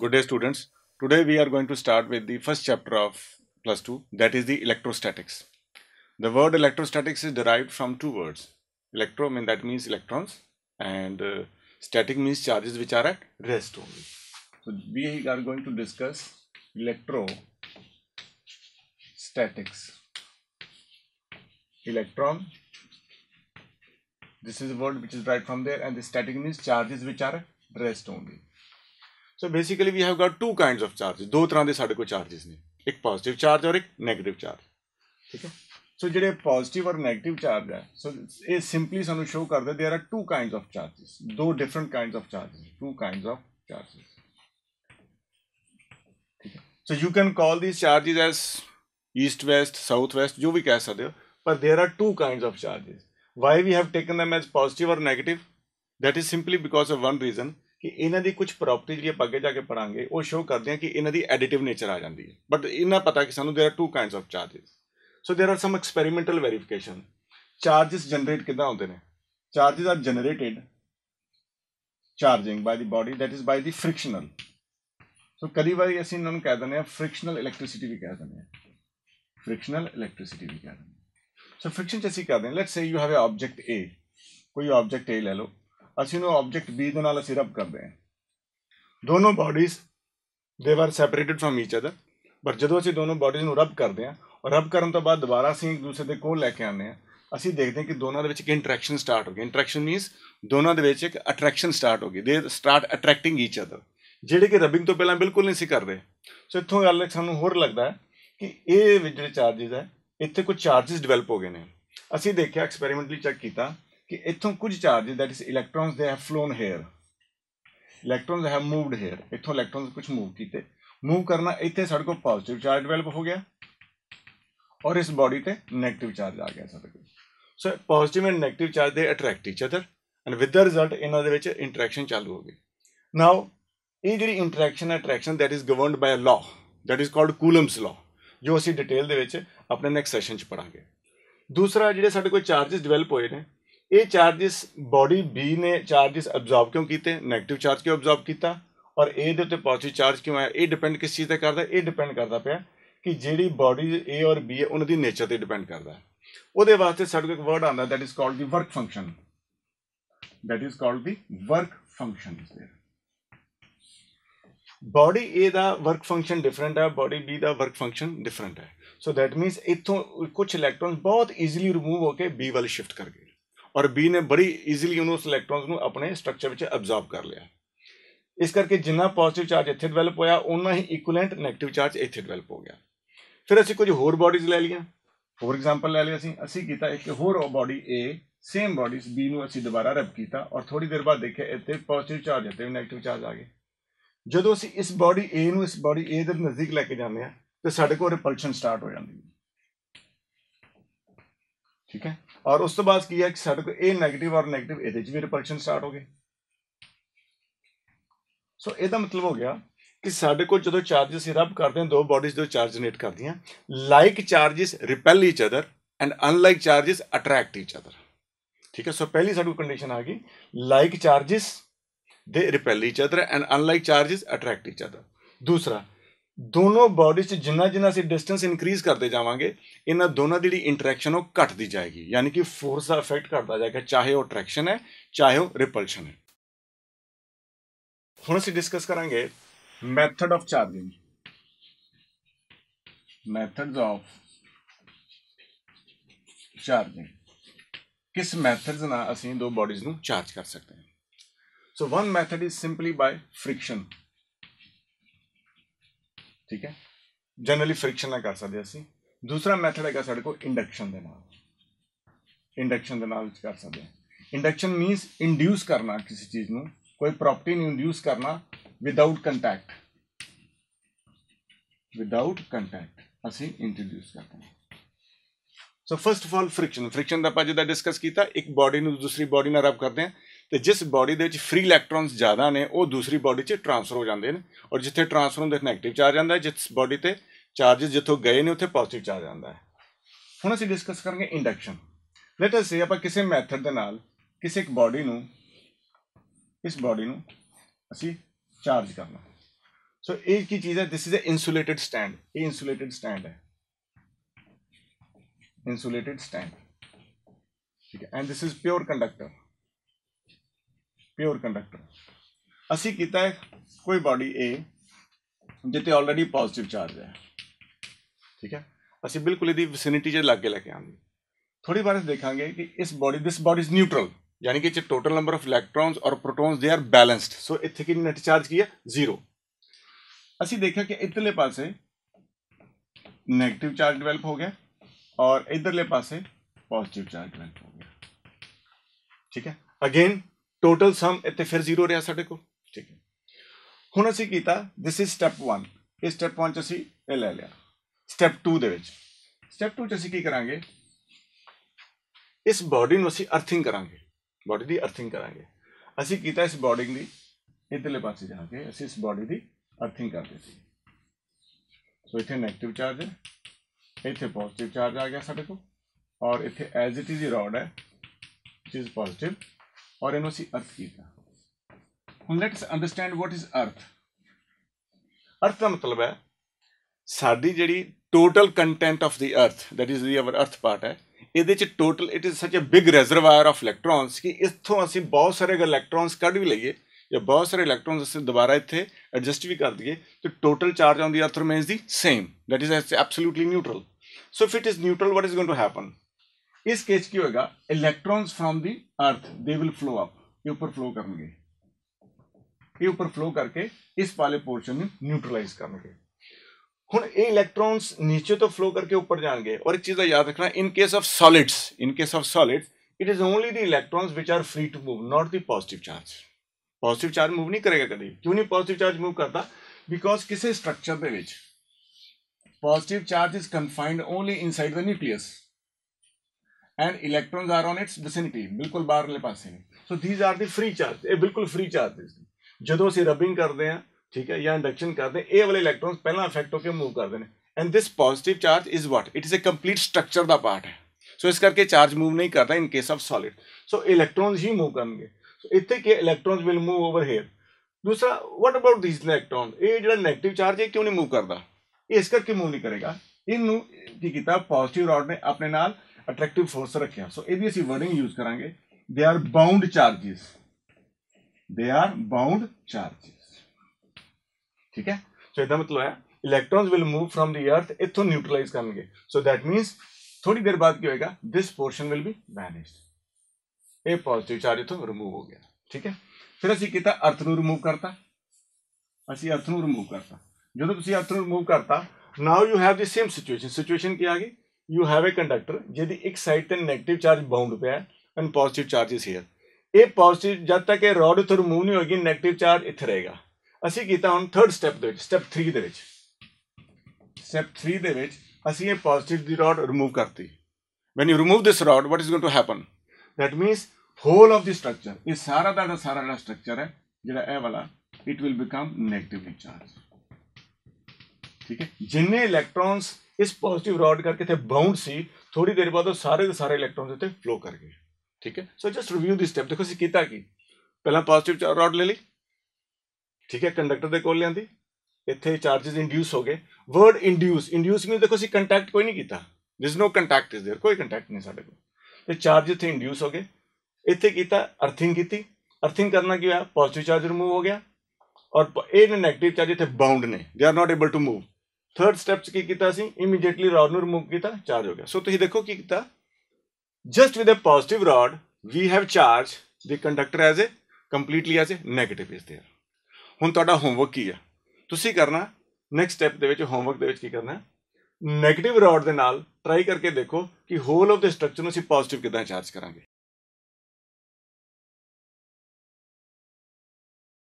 Good day students. Today we are going to start with the first chapter of plus 2 that is the electrostatics. The word electrostatics is derived from two words. Electro mean that means electrons and uh, static means charges which are at rest only. So we are going to discuss electrostatics. Electron this is the word which is derived from there and the static means charges which are at rest only. So basically we have got two kinds of charge दो तरह के ਸਾਡੇ ਕੋਲ charges ਨੇ ਇੱਕ positive charge ਔਰ ਇੱਕ negative charge ਠੀਕ ਹੈ ਸੋ ਜਿਹੜੇ ਪੋਜ਼ਿਟਿਵ ਔਰ 네ਗੇਟਿਵ ਚਾਰਜ ਹੈ ਸੋ ਇਹ ਸਿੰਪਲੀ ਸਾਨੂੰ ਸ਼ੋ ਕਰਦਾ there are two kinds of charges ਦੋ different kinds of charges two kinds of charges ठीक है? So you can call these charges as east west south west जो भी कह सकते हो, पर there are two kind of charges why we have taken them as positive और negative that is simply because of one reason ਕਿ ਇਹਨਾਂ ਦੀ ਕੁਝ ਪ੍ਰੋਪਰਟੀ ਜਿਹੜੀ ਆਪਾਂ ਅੱਗੇ ਜਾ ਕੇ ਪੜਾਂਗੇ ਉਹ ਸ਼ੋ ਕਰਦੇ ਆ ਕਿ ਇਹਨਾਂ ਦੀ ਐਡੀਟਿਵ ਨੇਚਰ ਆ ਜਾਂਦੀ ਹੈ। ਬਟ ਇਹਨਾਂ ਪਤਾ ਕਿ ਸਾਨੂੰ there are two kinds of charges so there are some experimental verification charges generate ਕਿਦਾਂ ਹੁੰਦੇ ਨੇ? Charges are generated charging by the body that is by the frictional so ਕਦੀ ਵਾਰੀ ਅਸੀਂ ਇਹਨਾਂ ਨੂੰ ਕਹਿ ਦਿੰਦੇ ਆ ਫ੍ਰਿਕਸ਼ਨਲ ਇਲੈਕਟ੍ਰਿਸਿਟੀ ਵੀ ਕਹਿ ਦਿੰਦੇ ਆ ਫ੍ਰਿਕਸ਼ਨਲ ਇਲੈਕਟ੍ਰਿਸਿਟੀ ਵੀ ਕਹਿ ਦਿੰਦੇ ਸੋ ਫ੍ਰਿਕਸ਼ਨ ਚ ਅਸੀਂ ਕਰਦੇ ਹਾਂ let's say you have a object A, ਕੋਈ ਆਬਜੈਕਟ A ਲੈ ਲਓ। ਅਸੀਂ ਉਹਨੂੰ ਆਬਜੈਕਟ ਬੀ ਦੇ ਨਾਲ ਸਿਰਪ ਕਰਦੇ ਹਾਂ। ਦੋਨੋਂ ਬਾਡੀਜ਼ ਦੇ ਵਰ ਸੈਪਰੇਟਿਡ ਫਰਮ ਈਚ ਅਦਰ ਪਰ ਜਦੋਂ ਅਸੀਂ ਦੋਨੋਂ ਬਾਡੀਜ਼ ਨੂੰ ਰਬ ਕਰਦੇ ਹਾਂ ਔਰ ਰਬ ਕਰਨ ਤੋਂ ਬਾਅਦ ਦੁਬਾਰਾ ਅਸੀਂ ਇੱਕ ਦੂਸਰੇ ਦੇ ਕੋਲ ਲੈ ਕੇ ਆਉਂਦੇ ਹਾਂ। ਅਸੀਂ ਦੇਖਦੇ ਹਾਂ ਕਿ ਦੋਨਾਂ ਦੇ ਵਿੱਚ ਇੱਕ ਇੰਟਰੈਕਸ਼ਨ ਸਟਾਰਟ ਹੋ ਗਈ। ਇੰਟਰੈਕਸ਼ਨ ਮੀਨਸ ਦੋਨਾਂ ਦੇ ਵਿੱਚ ਇੱਕ ਅਟਰੈਕਸ਼ਨ ਸਟਾਰਟ ਹੋ ਗਈ। ਦੇ ਸਟਾਰਟ ਅਟਰੈਕਟਿੰਗ ਈਚ ਅਦਰ ਜਿਹੜੇ ਕਿ ਰਬਿੰਗ ਤੋਂ ਪਹਿਲਾਂ ਬਿਲਕੁਲ ਨਹੀਂ ਸੀ ਕਰਦੇ। ਸੋ ਇੱਥੋਂ ਗੱਲ ਸਾਨੂੰ ਹੋਰ ਲੱਗਦਾ ਹੈ ਕਿ ਇਹ ਜਿਹੜੇ ਚਾਰजेस ਹੈ, ਇੱਥੇ ਕੁਝ ਚਾਰजेस ਡਿਵੈਲਪ ਹੋ ਗਏ ਨੇ। ਅਸੀਂ ਦੇਖਿਆ ਐਕਸਪੈਰੀਮੈਂਟਲੀ ਚੈੱਕ ਕੀਤਾ। ਕਿ ਇੱਥੋਂ ਕੁਝ charge that is electrons they have flown here electrons have moved here ਇੱਥੋਂ ਇਲੈਕਟ੍ਰੋਨਸ ਕੁਝ ਮੂਵ ਕੀਤੇ। ਮੂਵ ਕਰਨਾ ਇੱਥੇ ਸਾਡੇ ਕੋਲ ਪੋਜ਼ਿਟਿਵ ਚਾਰਜ ਡਿਵੈਲਪ ਹੋ ਗਿਆ ਔਰ ਇਸ ਬਾਡੀ ਤੇ ਨੈਗੇਟਿਵ ਚਾਰਜ ਆ ਗਿਆ ਸਾਡੇ ਕੋਲ। So positive and negative charge ਦੇ attract each other and with the result ਇਹਨਾਂ ਦੇ ਵਿੱਚ ਇੰਟਰੈਕਸ਼ਨ ਚਾਲੂ ਹੋ ਗਈ। ਨਾਓ ਇਹ ਜਿਹੜੀ interaction attraction that is governed by a law that is called Coulomb's law ਜੋ ਅਸੀਂ ਡਿਟੇਲ ਦੇ ਵਿੱਚ ਆਪਣੇ ਨੈਕਸਟ ਸੈਸ਼ਨ 'ਚ ਪੜਾਂਗੇ ਦੂਸਰਾ ਜਿਹੜੇ ਸਾਡੇ ਕੋਲ ਚਾਰजेस ਡਿਵੈਲਪ ਹੋਏ ਨੇ ਇਹ ਚਾਰजेस ਬਾਡੀ ਬੀ ਨੇ ਚਾਰजेस ਅਬਜ਼ਰਬ ਕਿਉਂ ਕੀਤੇ? ਨੈਗੇਟਿਵ ਚਾਰਜ ਕਿਉਂ ਅਬਜ਼ਰਬ ਕੀਤਾ? ਔਰ ਏ ਦੇ ਉੱਤੇ ਪੋਜ਼ਿਟਿਵ ਚਾਰਜ ਕਿਉਂ ਆਇਆ? ਇਹ ਡਿਪੈਂਡ ਕਿਸ ਚੀਜ਼ ਤੇ ਕਰਦਾ? ਇਹ ਡਿਪੈਂਡ ਕਰਦਾ ਪਿਆ ਕਿ ਜਿਹੜੀ ਬਾਡੀ ਏ ਔਰ ਬੀ ਹੈ, ਉਹਨਾਂ ਦੀ ਨੇਚਰ ਤੇ ਡਿਪੈਂਡ ਕਰਦਾ ਉਹਦੇ ਵਾਸਤੇ ਸਾਡੇ ਕੋਲ ਇੱਕ ਵਰਡ ਆਉਂਦਾ that is called the work function that is called the work function ਇਸ देयर ਬਾਡੀ ਏ ਦਾ ਵਰਕ ਫੰਕਸ਼ਨ ਡਿਫਰੈਂਟ ਹੈ ਬਾਡੀ ਬੀ ਦਾ ਵਰਕ ਫੰਕਸ਼ਨ ਡਿਫਰੈਂਟ ਹੈ। ਸੋ ਦੈਟ ਮੀਨਸ ਇਥੋਂ ਕੁਝ ਇਲੈਕਟ੍ਰੋਨਸ ਬਹੁਤ ਈਜ਼ੀਲੀ ਰਿਮੂਵ ਹੋ ਕੇ ਬੀ ਵੱਲ ਸ਼ਿਫਟ ਕਰ ਗਏ। ਔਰ ਬੀ ਨੇ ਬੜੀ ਈਜ਼ੀਲੀ ਉਹਨੂੰ ਉਸ ਇਲੈਕਟ੍ਰੋਨਸ ਨੂੰ ਆਪਣੇ ਸਟਰਕਚਰ ਵਿੱਚ ਅਬਜ਼ੌਰਬ ਕਰ ਲਿਆ। ਇਸ ਕਰਕੇ ਜਿੰਨਾ ਪੋਜ਼ਿਟਿਵ ਚਾਰਜ ਇੱਥੇ ਡਿਵੈਲਪ ਹੋਇਆ ਉਨਾ ਹੀ ਇਕੁਇਵਲੈਂਟ 네ਗੇਟਿਵ ਚਾਰਜ ਇੱਥੇ ਡਿਵੈਲਪ ਹੋ ਗਿਆ। ਫਿਰ ਅਸੀਂ ਕੁਝ ਹੋਰ ਬਾਡੀਜ਼ ਲੈ ਲਈਆਂ। ਫੋਰ ਐਗਜ਼ਾਮਪਲ ਲੈ ਲਿਆ ਅਸੀਂ। ਅਸੀਂ ਕੀਤਾ ਇੱਕ ਹੋਰ body A same bodies B ਨੂੰ ਅਸੀਂ ਦੁਬਾਰਾ ਰਬ ਕੀਤਾ ਔਰ ਥੋੜੀ ਦੇਰ ਬਾਅਦ ਦੇਖਿਆ ਇੱਥੇ ਪੋਜ਼ਿਟਿਵ ਚਾਰਜ ਇੱਥੇ ਵੀ 네ਗੇਟਿਵ ਚਾਰਜ ਆ ਗਏ। ਜਦੋਂ ਅਸੀਂ ਇਸ ਬਾਡੀ A ਨੂੰ ਇਸ ਬਾਡੀ A ਦੇ ਨਜ਼ਦੀਕ ਲੈ ਕੇ ਜਾਂਦੇ ਆ ਤੇ ਸਾਡੇ ਕੋਲ ਰਿਪਲਸ਼ਨ ਸਟਾਰਟ ਹੋ ਜਾਂਦੀ ਹੈ। ठीक है? और उस तो बाद की कि साढ़े को ए नैगेटिव और नैगेटिव ए भी रिपल्शन स्टार्ट हो गए। सो so, मतलब हो गया कि साढ़े को जो चार्जिस रब करते हैं दो बॉडीज जो चार्ज जनरेट कर दें like charges repel each other and unlike charges attract each other ठीक है? सो पहली सा कंडीशन आ गई। Like charges they repel each other and unlike charges attract each other दूसरा ਦੋਨੋਂ ਬਾਡੀਜ਼ 'ਚ ਜਿੰਨਾ ਜਿੰਨਾ ਅਸੀਂ ਡਿਸਟੈਂਸ ਇਨਕਰੀਜ਼ ਕਰਦੇ ਜਾਵਾਂਗੇ ਇਹਨਾਂ ਦੋਨਾਂ ਦੀ ਜਿਹੜੀ ਇੰਟਰੈਕਸ਼ਨ ਉਹ ਘਟਦੀ ਜਾਏਗੀ ਯਾਨੀ ਕਿ ਫੋਰਸ ਦਾ ਇਫੈਕਟ ਘਟਦਾ ਜਾਏਗਾ ਚਾਹੇ ਉਹ ਅਟਰੈਕਸ਼ਨ ਹੈ ਚਾਹੇ ਉਹ ਰਿਪਲਸ਼ਨ ਹੈ ਹੁਣ ਅਸੀਂ ਡਿਸਕਸ ਕਰਾਂਗੇ method of charging methods of charging ਕਿਸ ਮੈਥਡਸ ਨਾਲ ਅਸੀਂ ਦੋ ਬਾਡੀਜ਼ ਨੂੰ ਚਾਰਜ ਕਰ ਸਕਦੇ ਹਾਂ so one method is simply by friction ਠੀਕ ਹੈ ਜਨਰਲੀ ਫ੍ਰਿਕਸ਼ਨ ਨਾਲ ਕਰ ਸਕਦੇ ਅਸੀਂ ਦੂਸਰਾ ਮੈਥਡ ਹੈਗਾ ਸਾਡੇ ਕੋਲ ਇੰਡਕਸ਼ਨ ਦੇ ਨਾਲ ਇੰਡਕਸ਼ਨ ਦੇ ਨਾਲ ਕਰ ਸਕਦੇ ਹਾਂ ਇੰਡਕਸ਼ਨ ਮੀਨਸ ਇੰਡਿਊਸ ਕਰਨਾ ਕਿਸੇ ਚੀਜ਼ ਨੂੰ ਕੋਈ ਪ੍ਰਾਪਰਟੀ ਨੂੰ ਇੰਡਿਊਸ ਕਰਨਾ ਵਿਦਆਊਟ ਕੰਟੈਕਟ ਵਿਦਆਊਟ ਕੰਟੈਕਟ ਅਸੀਂ ਇੰਟਰੋਡਿਊਸ ਕਰਦੇ ਹਾਂ so first of all friction friction ਦਾ ਆਪਾਂ ਜਿਹਦਾ ਡਿਸਕਸ ਕੀਤਾ ਇੱਕ ਬਾਡੀ ਨੂੰ ਦੂਸਰੀ ਬਾਡੀ ਨਾਲ ਰਬ ਕਰਦੇ ਹਾਂ ਤੇ ਜਿਸ ਬਾਡੀ ਦੇ ਵਿੱਚ ਫ੍ਰੀ ਇਲੈਕਟ੍ਰੋਨਸ ਜ਼ਿਆਦਾ ਨੇ, ਉਹ ਦੂਸਰੀ ਬਾਡੀ 'ਚ ਟ੍ਰਾਂਸਫਰ ਹੋ ਜਾਂਦੇ ਨੇ ਔਰ ਜਿੱਥੇ ਟ੍ਰਾਂਸਫਰ ਹੁੰਦਾ ਨੈਗੇਟਿਵ ਚਾਰਜ ਆਉਂਦਾ ਹੈ, ਜਿਸ ਬਾਡੀ ਤੇ ਚਾਰजेस ਜਿੱਥੋਂ ਗਏ ਨੇ, ਉੱਥੇ ਪੋਜ਼ਿਟਿਵ ਚਾਰਜ ਆਉਂਦਾ ਹੈ। ਹੁਣ ਅਸੀਂ ਡਿਸਕਸ ਕਰਾਂਗੇ ਇੰਡਕਸ਼ਨ ਲੈਟ ਅਸ ਸੇ ਆਪਾਂ ਕਿਸੇ ਮੈਥਡ ਦੇ ਨਾਲ ਕਿਸੇ ਇੱਕ ਬਾਡੀ ਨੂੰ, ਇਸ ਬਾਡੀ ਨੂੰ ਅਸੀਂ ਚਾਰਜ ਕਰਨਾ। ਸੋ ਇਹ ਕੀ ਚੀਜ਼ ਹੈ? This is a insulated stand ਇਹ ਇਨਸੂਲੇਟਡ ਸਟੈਂਡ ਹੈ। ਇਨਸੂਲੇਟਡ ਸਟੈਂਡ ਠੀਕ ਹੈ। And this is pure conductor pure conductor ਅਸੀਂ ਕੀਤਾ ਹੈ ਕੋਈ ਬਾਡੀ A ਜਿੱਤੇ ਆਲਰੇਡੀ ਪੋਜ਼ਿਟਿਵ ਚਾਰਜ ਹੈ ਠੀਕ ਹੈ ਅਸੀਂ ਬਿਲਕੁਲ ਇਹਦੀ ਵਿਸਿਨਿਟੀ 'ਚ ਲੱਗੇ ਲੈ ਕੇ ਆਂਗੇ ਥੋੜੀ ਵਾਰ ਦੇਖਾਂਗੇ ਕਿ ਇਸ body this body is neutral ਯਾਨੀ ਕਿ ਚ ਟੋਟਲ ਨੰਬਰ ਆਫ ਇਲੈਕਟ੍ਰੋਨਸ ਔਰ protons they are balanced so ਇੱਥੇ ਕਿੰਨੀ ਨੈਟ ਚਾਰਜ ਕੀ ਹੈ ਜ਼ੀਰੋ ਅਸੀਂ ਦੇਖਿਆ ਕਿ ਇਧਰਲੇ ਪਾਸੇ ਨੈਗੇਟਿਵ ਚਾਰਜ ਡਿਵੈਲਪ ਹੋ ਗਿਆ ਔਰ ਇਧਰਲੇ ਪਾਸੇ ਪੋਜ਼ਿਟਿਵ ਚਾਰਜ ਡਿਵੈਲਪ ਹੋ ਗਿਆ ਠੀਕ ਹੈ ਅਗੇਨ ਟੋਟਲ ਸਮ ਇੱਥੇ ਫਿਰ ਜ਼ੀਰੋ ਰਿਹਾ ਸਾਡੇ ਕੋਲ ਠੀਕ ਹੈ ਹੁਣ ਅਸੀਂ ਕੀਤਾ ਦਿਸ ਇਜ਼ ਸਟੈਪ 1 ਇਹ ਸਟੈਪ 1 ਚ ਅਸੀਂ ਇਹ ਲੈ ਲਿਆ ਸਟੈਪ 2 ਦੇ ਵਿੱਚ ਸਟੈਪ 2 ਚ ਅਸੀਂ ਕੀ ਕਰਾਂਗੇ ਇਸ ਬਾਡੀ ਨੂੰ ਅਸੀਂ ਅਰਥਿੰਗ ਕਰਾਂਗੇ ਬਾਡੀ ਦੀ ਅਰਥਿੰਗ ਕਰਾਂਗੇ ਅਸੀਂ ਕੀਤਾ ਇਸ ਬਾਡੀ ਦੀ ਇਧਰਲੇ ਪਾਸੇ ਜਾ ਕੇ ਅਸੀਂ ਇਸ ਬਾਡੀ ਦੀ ਅਰਥਿੰਗ ਕਰ ਦਿੱਤੀ ਸੋ ਇੱਥੇ 네ਗੇਟਿਵ ਚਾਰਜ ਹੈ ਇੱਥੇ ਪੋਜ਼ਿਟਿਵ ਚਾਰਜ ਆ ਗਿਆ ਸਾਡੇ ਕੋਲ ਔਰ ਇੱਥੇ ਐਜ਼ ਇਟ ਇਜ਼ ਹੀ ਰੋਡ ਹੈ it is positive ਔਰ ਇਹਨੂੰ ਅਸੀਂ ਅਰਥ ਕੀਤਾ ਹੁਣ let's understand what is earth earth ਦਾ ਮਤਲਬ ਹੈ ਸਾਡੀ ਜਿਹੜੀ total content of the earth that is the our earth part ਹੈ ਇਹਦੇ ਚ total it is such a big reservoir of electrons ਕਿ ਇਥੋਂ ਅਸੀਂ ਬਹੁਤ ਸਾਰੇ ਇਲੈਕਟ੍ਰੋਨਸ ਕੱਢ ਵੀ ਲਈਏ ਜਾਂ ਬਹੁਤ ਸਾਰੇ ਇਲੈਕਟ੍ਰੋਨਸ ਅਸੀਂ ਦੁਬਾਰਾ ਇੱਥੇ ਐਡਜਸਟ ਵੀ ਕਰ ਦਈਏ ਤੇ total charge on the earth remains the same that is absolutely neutral so if it is neutral what is going to happen इस केस की होगा electrons from the earth they will flow up ये ऊपर flow करेंगे। ये ऊपर flow करके इस वाले पोर्शन में न्यूट्रलाइज करेंगे। हूँ ये इलेक्ट्रॉन्स नीचे तो फ्लो करके ऊपर जाएँगे। और एक चीज़ याद रखना in case of solids in case of solids it is only the electrons which are free to move not the positive charge positive charge move नहीं करेगा कभी। क्यों नहीं पॉजिटिव चार्ज मूव करता? बिकॉज़ किसी स्ट्रक्चर के positive charge is confined only inside the nucleus and electrons are on its vicinity बिल्कुल बाहर वाले पास से so these are the free charge ये बिल्कुल फ्री चार्जेस ਜਦੋਂ ਅਸੀਂ ਰਬਿੰਗ ਕਰਦੇ ਆ ਠੀਕ ਹੈ ਜਾਂ ਇੰਡਕਸ਼ਨ ਕਰਦੇ ਇਹ ਵਾਲੇ ਇਲੈਕਟ੍ਰੋਨਸ ਪਹਿਲਾਂ ਇਫੈਕਟ ਹੋ ਕੇ ਮੂਵ ਕਰਦੇ ਨੇ and this positive charge is what it is a complete structure the part ਹੈ ਸੋ ਇਸ ਕਰਕੇ ਚਾਰਜ ਮੂਵ ਨਹੀਂ ਕਰਦਾ in case of solid so electrons he move ਕਰਨਗੇ ਸੋ ਇੱਥੇ ਕਿ electrons will move over here ਦੂਸਰਾ ਵਾਟ ਅਬਾਊਟ ਥੀਸ ਇਲੈਕਟ੍ਰੋਨ ਇਹ ਜਿਹੜਾ ਨੈਗੇਟਿਵ ਚਾਰਜ ਹੈ ਕਿਉਂ ਨਹੀਂ ਮੂਵ ਕਰਦਾ ਇਸ ਕਰਕੇ ਮੂਵ ਨਹੀਂ ਕਰੇਗਾ ਇਹਨੂੰ ਕੀ ਕੀਤਾ ਪੋਜ਼ਿਟਿਵ ਰੋਡ ਨੇ ਆਪਣੇ ਨਾਲ अट्रैक्टिव फोर्स रखे so A B wording use करा they are bound charges they are bound charges ठीक है? सो यदा मतलब है। Electron will move from the earth इतों neutralise करेंगे। सो दैट मीनस थोड़ी देर बाद होगा this portion will be manage a positive charge इतों remove हो गया। ठीक है? फिर असी किता अर्थ न रिमूव करता? असी अर्थ न रिमूव करता। जो अर्थ न रिमूव करता now you have the same situation situation की आ गई? ਯੂ ਹੈਵ ਅ ਕੰਡਕਟਰ ਜਿਹਦੀ ਇੱਕ ਸਾਈਡ ਤੇ 네ਗੇਟਿਵ ਚਾਰਜ ਬਾਉਂਡ ਪਿਆ and positive charge is here ਇਹ ਪੋਜ਼ਿਟਿਵ ਜਦ ਤੱਕ ਇਹ ਰੋਡ ਤੋਂ ਰਿਮੂਵ ਨਹੀਂ ਹੋਏਗੀ 네ਗੇਟਿਵ ਚਾਰਜ ਇੱਥੇ ਰਹੇਗਾ। ਅਸੀਂ ਕੀਤਾ ਹੁਣ ਥਰਡ ਸਟੈਪ ਦੇ ਵਿੱਚ ਸਟੈਪ 3 ਦੇ ਵਿੱਚ। ਸਟੈਪ 3 ਦੇ ਵਿੱਚ ਅਸੀਂ ਇਹ ਪੋਜ਼ਿਟਿਵ ਦੀ ਰੋਡ ਰਿਮੂਵ ਕਰਤੀ। When you remove this rod, what is going to happen? That means whole of the structure, ਇਹ ਸਾਰਾ ਦਾ ਸਾਰਾ ਜਿਹੜਾ ਸਟਰਕਚਰ ਹੈ, ਜਿਹੜਾ ਇਹ ਵਾਲਾ, it will become negatively charged ਠੀਕ ਹੈ? ਜਿੰਨੇ ਇਲੈਕਟ੍ਰੋਨਸ ਇਸ ਪੋਜ਼ਿਟਿਵ ਰੌਡ ਕਰਕੇ ਇੱਥੇ ਬਾਉਂਡ ਸੀ ਥੋੜੀ ਦੇਰ ਬਾਅਦ ਉਹ ਸਾਰੇ ਦੇ ਸਾਰੇ ਇਲੈਕਟ੍ਰੋਨਸ ਉੱਤੇ ਫਲੋ ਕਰ ਗਏ। ਠੀਕ ਹੈ? So just review the step ਦੇਖੋ ਅਸੀਂ ਕੀਤਾ ਕੀ? ਪਹਿਲਾਂ ਪੋਜ਼ਿਟਿਵ ਰੌਡ ਲੈ ਲਈ। ਠੀਕ ਹੈ? ਕੰਡਕਟਰ ਦੇ ਕੋਲ ਲਿਆਂਦੀ। ਇੱਥੇ ਚਾਰजेस ਇੰਡਿਊਸ ਹੋ ਗਏ। ਵਰਡ ਇੰਡਿਊਸ ਇੰਡਿਊਸ ਮੀਨ ਦੇਖੋ ਅਸੀਂ ਕੰਟੈਕਟ ਕੋਈ ਨਹੀਂ ਕੀਤਾ। This no contact is there ਕੋਈ ਕੰਟੈਕਟ ਨਹੀਂ ਸਾਡੇ ਕੋਲ। ਤੇ ਚਾਰਜ ਇੱਥੇ ਇੰਡਿਊਸ ਹੋ ਗਏ। ਇੱਥੇ ਕੀਤਾ ਅਰਥਿੰਗ ਕੀਤੀ। ਅਰਥਿੰਗ ਕਰਨਾ ਕੀ ਹੋਇਆ? ਪੋਜ਼ਿਟਿਵ ਚਾਰਜ ਰਿਮੂਵ ਹੋ ਗਿਆ। ਔਰ ਇਹ ਨੈਗੇਟਿਵ ਚਾਰਜ ਇੱਥੇ ਬਾਉਂਡ ਨੇ। They are not able to move third step ਚ ਕੀ ਕੀਤਾ ਸੀ ਇਮੀਡੀਏਟਲੀ ਰੋਡ ਨੂੰ ਰਿਮੂਵ ਕੀਤਾ ਚਾਰਜ ਹੋ ਗਿਆ ਸੋ ਤੁਸੀਂ ਦੇਖੋ ਕੀ ਕੀਤਾ just with a positive rod we have charge the conductor as a completely as a negative is there ਹੁਣ ਤੁਹਾਡਾ ਹੋਮਵਰਕ ਕੀ ਹੈ ਤੁਸੀਂ ਕਰਨਾ ਨੈਕਸਟ ਸਟੈਪ ਦੇ ਵਿੱਚ ਹੋਮਵਰਕ ਦੇ ਵਿੱਚ ਕੀ ਕਰਨਾ ਨੈਗੇਟਿਵ ਰੋਡ ਦੇ ਨਾਲ ਟਰਾਈ ਕਰਕੇ ਦੇਖੋ ਕਿ ਹੋਲ ਆਫ ਦ ਸਟਰਕਚਰ ਨੂੰ ਅਸੀਂ ਪੋਜ਼ਿਟਿਵ ਕਿਦਾਂ ਚਾਰਜ ਕਰਾਂਗੇ